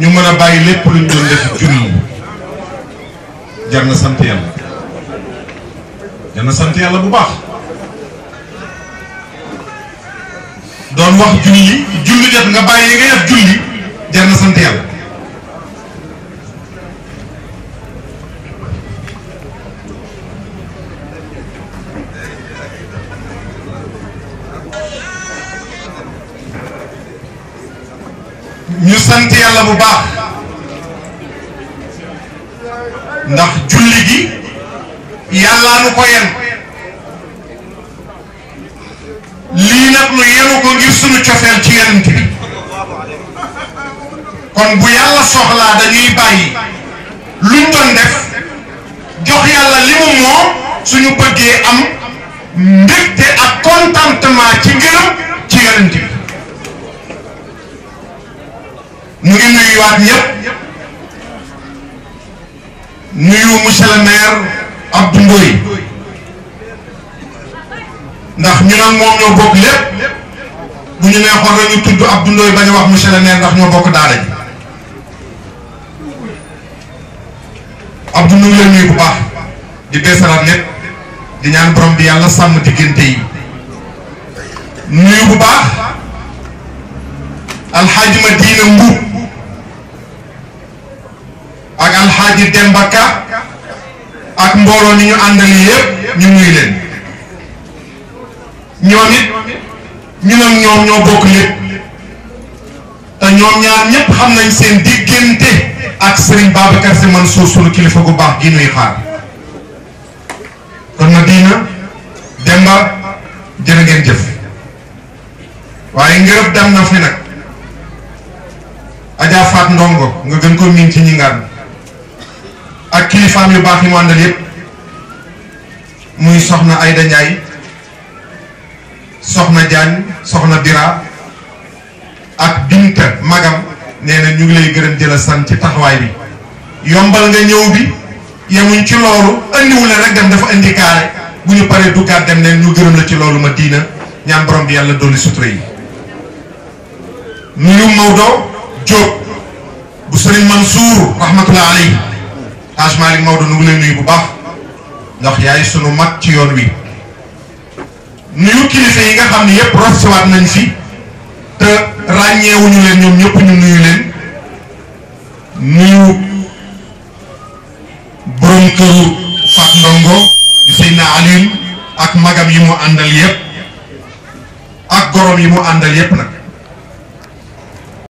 ñu mën a bàyyi lépp luñ doon def julli jar na sant yàlla. Jar na sant yàlla bu baax. Doon wax julli julli jot nga bàyyi ngay def julli jar na sant yàlla. Ñu sant yàlla bu baax ndax julli gi yàllaa nu ko yen lii nag nu yenu ko ngir sunu cofeel ci yonent bi. kon bu yàlla soxlaa dañuy bàyyi luñ doon def jox yàlla li mu moom suñu bëggee am mbégte ak contentement ci ngërëm ci yonent mu ngi nuyuwaat ñëpp. Nuyu monsieur le maire Abdou Ndoye. Ndax ñu nag moom ñoo bokk lépp. Bu ñu neexoon rek ñu tudd Abdou Ndoye bañ wax monsieur le maire ndax ñoo bokk daara ji. Abdou leen nuyu bu baax. Di beesalaat lépp. Di ñaan borom bi yàlla sàmm diggante yi. Nuyu bu baax. Alxaaji ma diina mbuub ak alxaaji Demba Ka ak mbooloo ni ñu àndali yépp ñu nuyu leen. Ñoom it ñu nag ñoom ñoo bokk lépp. Te ñoom ñaar ñépp xam nañ seen diggante ak Serigne Babacar Sy Mansour sunu kilifa gu baax gi nuy xaar. Kon ma diina Demba jërë ngeen jëf. Waaye ngërëb dem na fi nag. Adja Faat Ndongo nga gën ko miin ci ñi ngaan ak kilifaam yu baax yi mu àndal yépp. Muy soxna Ayda Ndiaye soxna Diagne soxna Bira ak Binta Magam nee na ñu ngi lay gërëm di la sant ci taxawaay bi. Yombal nga ñëw bi yemuñ ci loolu andiwu leen rek dem dafa indi kaare. Bu ñu paree duggaat dem leen ñu gërëm la ci loolu ma diina. Ñaan borom bi yàlla dolli sutura yi. Nuyu Maodo Diop bu Sëriñ Mansour rahmatullah alayhi Haj Malick Maodo nu ngi lay nuyu bu baax. Ndax yaay sunu mag ci yoon wi. Nuyu kilifa yi nga xam ne yépp rofsiwaat nañ fi. Te ràññeewuñu leen ñoom ñëpp ñu nuyu leen. Nuyu borom këru Fat Ndongo di Seydina Alioune ak magam yi mu àndal yépp ak gorom yi mu àndal yépp nag